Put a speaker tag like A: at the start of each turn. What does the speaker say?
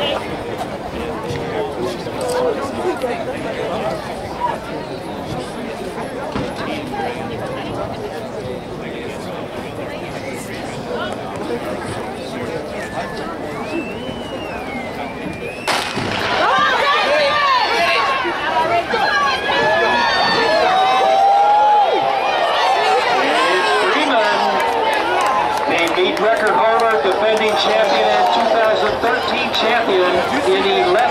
A: Uh, defending champion and 2013 champion in 11.03.